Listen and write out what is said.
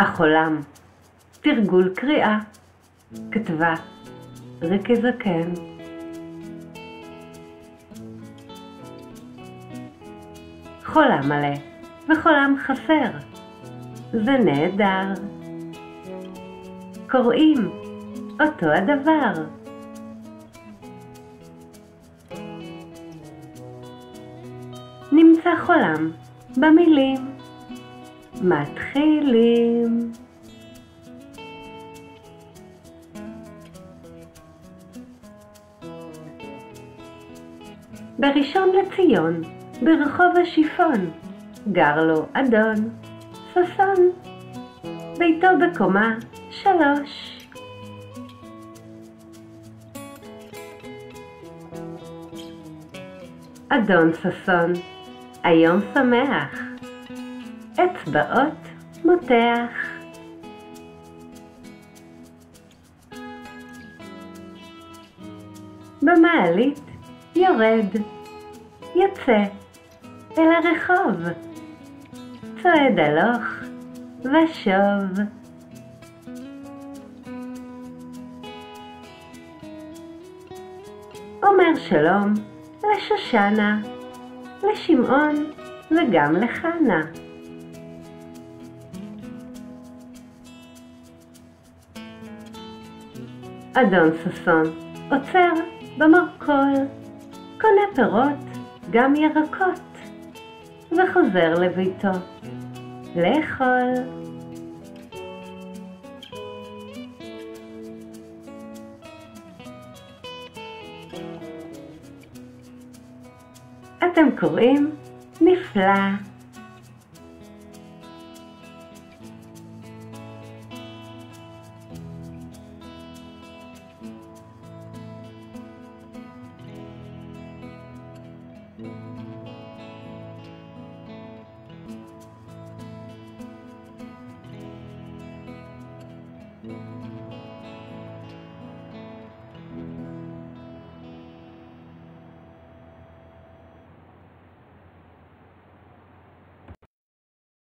החולם, תרגול קריאה, כתבה ריקי זקן. חולם מלא וחולם חסר, זה נהדר. קוראים אותו הדבר. נמצא חולם במילים. מתחילים. בראשון לציון, ברחוב השיפון, גר לו אדון ששון, ביתו בקומה שלוש. אדון ששון, היום שמח, אצבעות מותח. במעלית יורד, יוצא אל הרחוב, צועד הלוך ושוב. אומר שלום לשושנה, לשמעון וגם לחנה. אדון ששון עוצר במרכול, קונה פירות, גם ירקות, וחוזר לביתו לאכול. אתם קוראים נפלא.